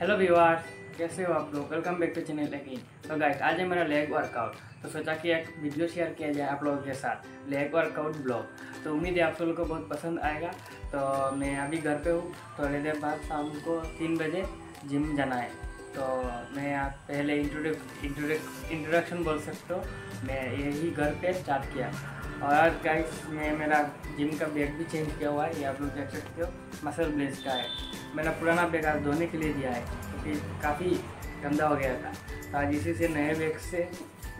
Hello viewers कैसे हो आप लोग? Welcome back to channel again तो गाइस आज है मेरा लेग वर्कआउट तो सोचा कि एक वीडियो शेयर किया जाए आप लोगों के साथ. लेग वर्कआउट ब्लॉग तो उम्मीद है आप लोगों को बहुत पसंद आएगा. तो मैं अभी घर पे हूँ. थोड़ी देर बाद शाम को तीन बजे जिम जाना है. तो मैं आप पहले इंट्रोडक्शन बोल सकते हो. मैं यही घर पर स्टार्ट किया. और गाइस मैं मेरा जिम का बैग भी चेंज किया हुआ है, ये आप लोग देख सकते हो मसल ब्लेस का है। मैंने पुराना बैग आज धोने के लिए दिया है, क्योंकि तो काफ़ी गंदा हो गया था। तो आज इसी से नए बैग से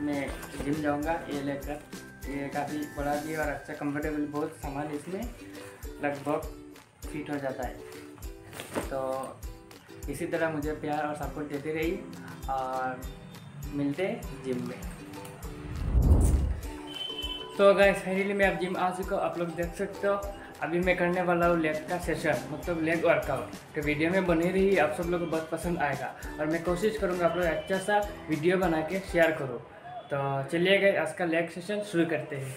मैं जिम जाऊँगा, ये लेकर। ये काफ़ी बड़ा भी और अच्छा कंफर्टेबल बहुत सामान इसमें लगभग फिट हो जाता है। तो इसी तरह मुझे प्यार और सपोर्ट देती रही और मिलते जिम में। तो अगर फाइनली मैं अब जिम आ चुका हूँ। आप लोग देख सकते हो। अभी मैं करने वाला हूँ लेग का सेशन मतलब लेग वर्कआउट तो वीडियो में बनी रही, आप सब लोग को बहुत पसंद आएगा। और मैं कोशिश करूँगा आप लोग अच्छा सा वीडियो बना के शेयर करो। तो चलिए गए आज का लेग सेशन शुरू करते हैं।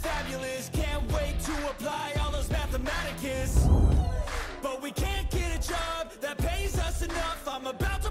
fabulous. Can't wait to apply all those mathematicus. But we can't get a job that pays us enough. I'm about to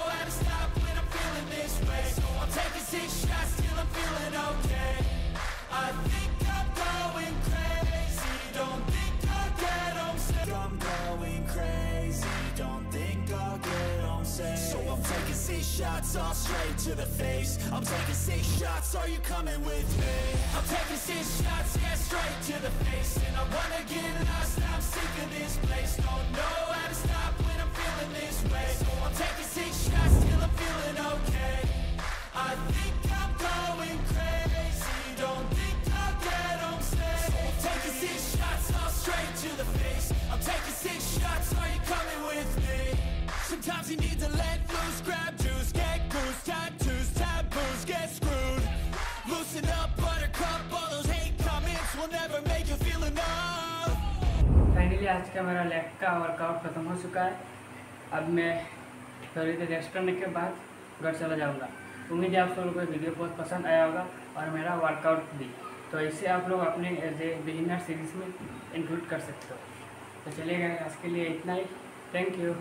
six shots all straight to the face. I'm taking six shots, are you coming with me? I'm taking six shots, yeah, straight to the face. And I wanna get lost, I'm sick of this place. Don't know how to stop you need to let loose, grab juice, get goose Tattoos, taboos, get screwed. Loosen up, buttercup, all those hate comments Will never make you feel enough. Finally आज का मेरा leg का workout ख़त्म हो चुका है। अब मैं थोड़ी देर रेस्ट करने के बाद घर चला जाऊँगा। उम्मीद है आप सब लोगों को वीडियो बहुत पसंद आया होगा और मेरा वर्कआउट भी। तो इसे आप लोग अपने एज ए बिगिनर सीरीज़ में इंक्लूड कर सकते हो। तो चलिएगा आज के लिए इतना ही। Thank you